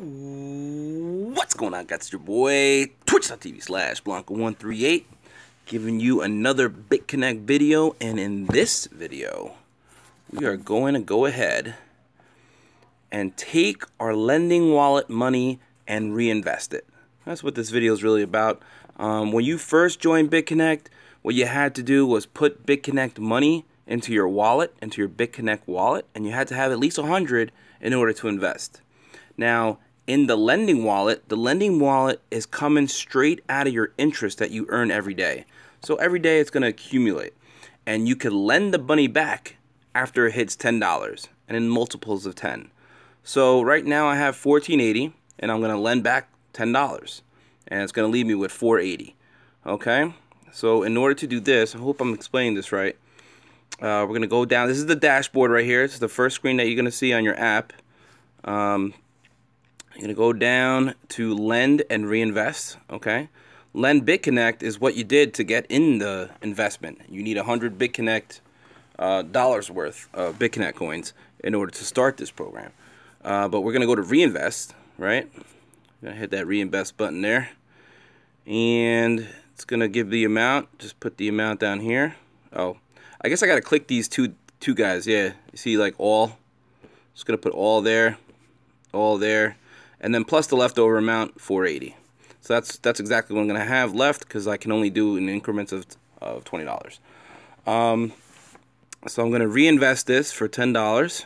What's going on, guys? It's your boy, twitch.tv slash Blanco138, giving you another BitConnect video. And in this video, we are going to go ahead and take our lending wallet money and reinvest it. That's what this video is really about. Um, when you first joined BitConnect, what you had to do was put BitConnect money into your wallet, into your BitConnect wallet, and you had to have at least 100 in order to invest. Now, in the lending wallet, the lending wallet is coming straight out of your interest that you earn every day. So every day it's going to accumulate. And you can lend the money back after it hits $10 and in multiples of 10. So right now I have 1480 and I'm going to lend back $10 and it's going to leave me with 480. Okay? So in order to do this, I hope I'm explaining this right. Uh, we're going to go down. This is the dashboard right here. It's the first screen that you're going to see on your app. Um, you're to go down to lend and reinvest, okay? Lend BitConnect is what you did to get in the investment. You need 100 BitConnect uh, dollars worth of BitConnect coins in order to start this program. Uh, but we're going to go to reinvest, right? to hit that reinvest button there. And it's going to give the amount. Just put the amount down here. Oh, I guess I got to click these two two guys. Yeah, you see like all. Just to put all there, all there and then plus the leftover amount 480 so that's that's exactly what I'm gonna have left because I can only do in increments of, of $20 um, so I'm gonna reinvest this for $10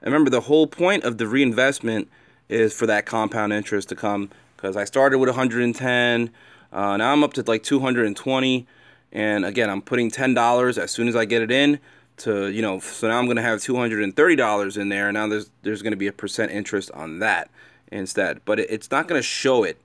and remember the whole point of the reinvestment is for that compound interest to come because I started with 110 uh, now I'm up to like 220 and again I'm putting $10 as soon as I get it in to you know so now I'm gonna have $230 in there and now there's there's gonna be a percent interest on that instead. But it's not going to show it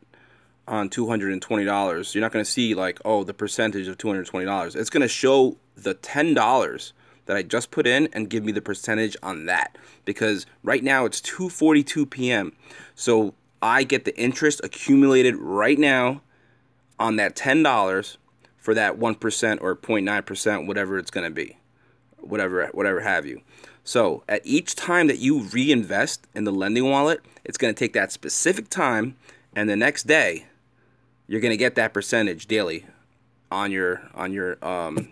on $220. You're not going to see like, oh, the percentage of $220. It's going to show the $10 that I just put in and give me the percentage on that. Because right now it's 2:42 p.m. So I get the interest accumulated right now on that $10 for that 1% or 0.9%, whatever it's going to be. Whatever whatever have you. So at each time that you reinvest in the lending wallet, it's going to take that specific time, and the next day, you're going to get that percentage daily on your on your um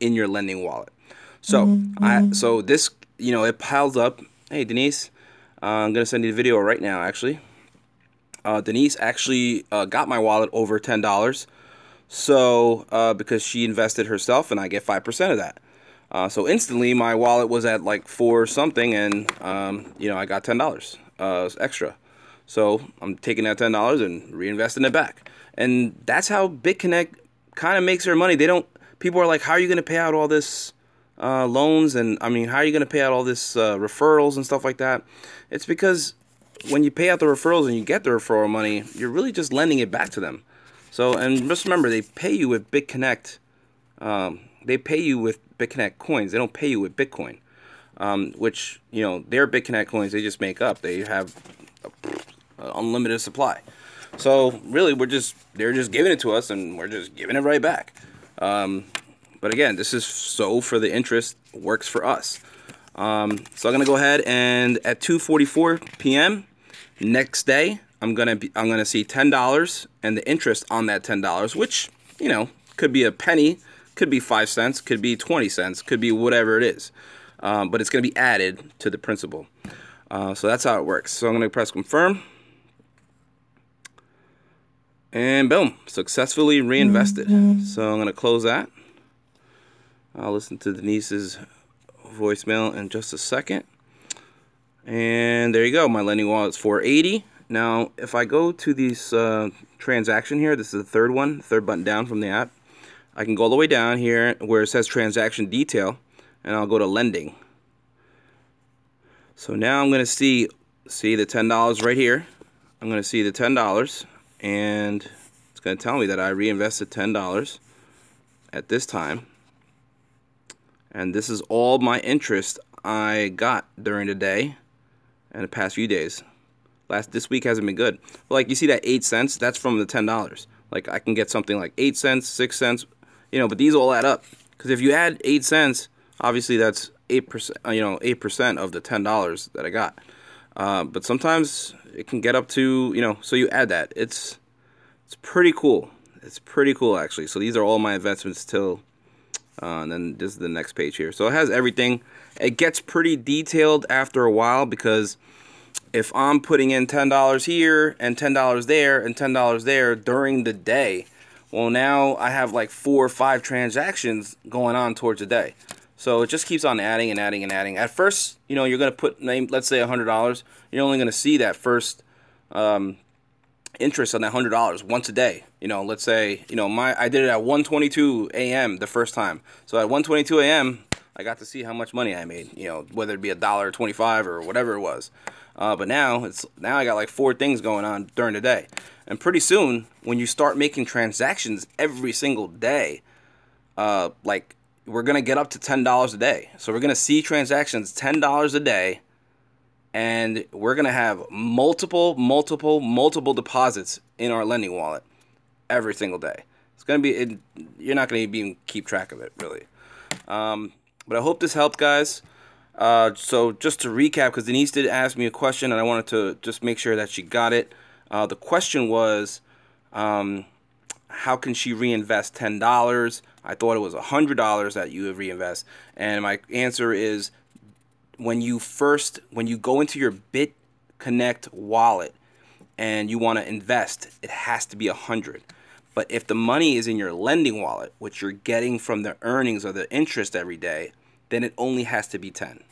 in your lending wallet. So mm-hmm. I so this you know it piles up. Hey Denise, uh, I'm gonna send you the video right now. Actually, uh, Denise actually uh, got my wallet over ten dollars. So uh, because she invested herself, and I get five percent of that. Uh, so instantly, my wallet was at like four something, and um, you know I got ten dollars uh, extra. So I'm taking that ten dollars and reinvesting it back, and that's how BitConnect kind of makes their money. They don't. People are like, "How are you going to pay out all this uh, loans?" And I mean, how are you going to pay out all this uh, referrals and stuff like that? It's because when you pay out the referrals and you get the referral money, you're really just lending it back to them. So, and just remember, they pay you with BitConnect. Um, they pay you with BitConnect coins. They don't pay you with Bitcoin, um, which you know their BitConnect coins they just make up. They have unlimited supply. So really, we're just they're just giving it to us, and we're just giving it right back. Um, but again, this is so for the interest works for us. Um, so I'm gonna go ahead and at 2:44 p.m. next day, I'm gonna be I'm gonna see ten dollars and the interest on that ten dollars, which you know could be a penny could be 5 cents, could be 20 cents, could be whatever it is. Um, but it's going to be added to the principal. Uh, so that's how it works. So I'm going to press confirm. And boom, successfully reinvested. Mm -hmm. So I'm going to close that. I'll listen to Denise's voicemail in just a second. And there you go. My lending wallet is 480. Now, if I go to this uh, transaction here, this is the third one, third button down from the app. I can go all the way down here where it says transaction detail and I'll go to lending. So now I'm going to see see the $10 right here. I'm going to see the $10 and it's going to tell me that I reinvested $10 at this time. And this is all my interest I got during the day and the past few days. Last this week hasn't been good. Like you see that 8 cents, that's from the $10. Like I can get something like 8 cents, 6 cents, you know, but these all add up. Because if you add 8 cents, obviously that's 8%, uh, you know, 8% of the $10 that I got. Uh, but sometimes it can get up to, you know, so you add that. It's it's pretty cool. It's pretty cool actually. So these are all my investments till uh, and then this is the next page here. So it has everything. It gets pretty detailed after a while because if I'm putting in $10 here and $10 there and $10 there during the day, well now I have like four or five transactions going on towards a day. So it just keeps on adding and adding and adding. At first, you know, you're going to put, name, let's say $100. You're only going to see that first um, interest on that $100 once a day. You know, let's say, you know, my I did it at 1:22 a.m. the first time. So at 1:22 a.m., I got to see how much money I made, you know, whether it be a dollar 25 or whatever it was. Uh, but now it's now I got like four things going on during the day. And pretty soon, when you start making transactions every single day, uh, like we're gonna get up to ten dollars a day. So we're gonna see transactions ten dollars a day, and we're gonna have multiple, multiple, multiple deposits in our lending wallet every single day. It's gonna be it, you're not gonna even keep track of it really. Um, but I hope this helped, guys. Uh, so just to recap, because Denise did ask me a question, and I wanted to just make sure that she got it. Uh, the question was, um, how can she reinvest ten dollars? I thought it was hundred dollars that you would reinvest, and my answer is when you first when you go into your BitConnect wallet and you want to invest, it has to be a hundred. But if the money is in your lending wallet, which you're getting from the earnings or the interest every day, then it only has to be 10.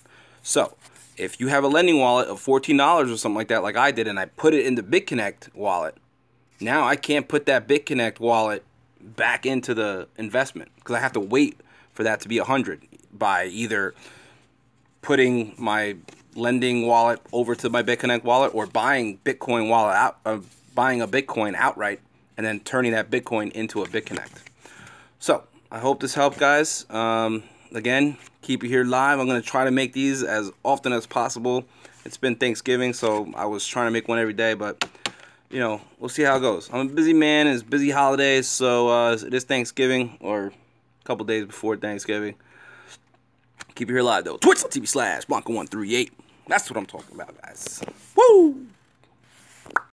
So if you have a lending wallet of $14 or something like that, like I did, and I put it in the BitConnect wallet, now I can't put that BitConnect wallet back into the investment because I have to wait for that to be 100 by either putting my lending wallet over to my BitConnect wallet or buying Bitcoin wallet out, uh, buying a Bitcoin outright and then turning that Bitcoin into a BitConnect. So I hope this helped, guys. Um, again, keep it here live. I'm going to try to make these as often as possible. It's been Thanksgiving, so I was trying to make one every day, but you know, we'll see how it goes. I'm a busy man. It's busy holidays, so uh, it is Thanksgiving or a couple days before Thanksgiving. Keep it here live though. Twitch.tv slash Blanka138. That's what I'm talking about, guys. Woo!